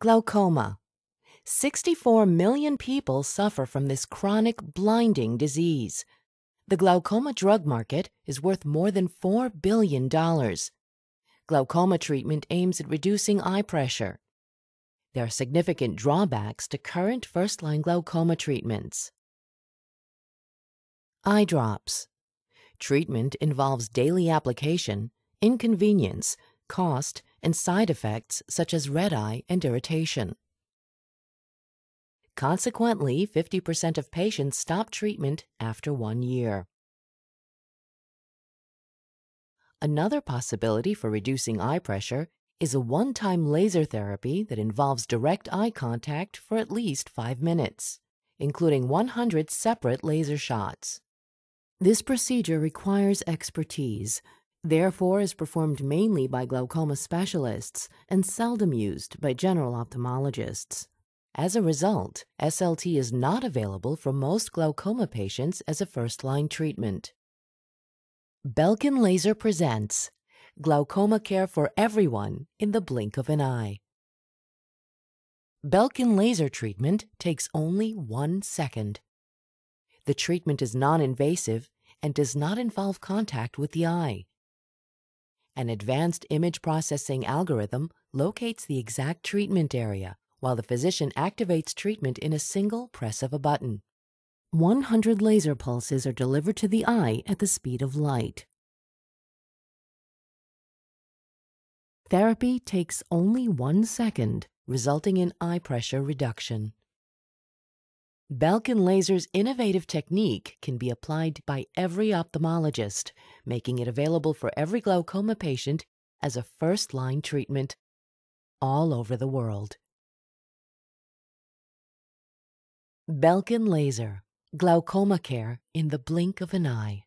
Glaucoma. 64 million people suffer from this chronic, blinding disease. The glaucoma drug market is worth more than $4 billion. Glaucoma treatment aims at reducing eye pressure. There are significant drawbacks to current first line glaucoma treatments. Eye drops. Treatment involves daily application, inconvenience, cost, and side effects such as red eye and irritation. Consequently, 50% of patients stop treatment after one year. Another possibility for reducing eye pressure is a one-time laser therapy that involves direct eye contact for at least 5 minutes, including 100 separate laser shots. This procedure requires expertise, therefore is performed mainly by glaucoma specialists and seldom used by general ophthalmologists. As a result, SLT is not available for most glaucoma patients as a first-line treatment. Belkin Laser presents Glaucoma Care for Everyone in the Blink of an Eye. Belkin laser treatment takes only one second. The treatment is non-invasive and does not involve contact with the eye. An advanced image processing algorithm locates the exact treatment area while the physician activates treatment in a single press of a button. 100 laser pulses are delivered to the eye at the speed of light. Therapy takes only one second, resulting in eye pressure reduction. Belkin Laser's innovative technique can be applied by every ophthalmologist, making it available for every glaucoma patient as a first-line treatment all over the world. Belkin Laser, glaucoma care in the blink of an eye.